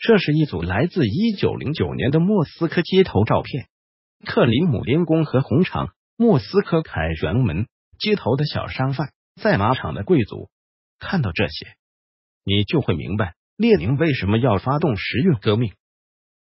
这是一组来自一九零九年的莫斯科街头照片。克里姆林宫和红场莫斯科凯旋门街头的小商贩赛马场的贵族。看到这些你就会明白列宁为什么要发动十月革命。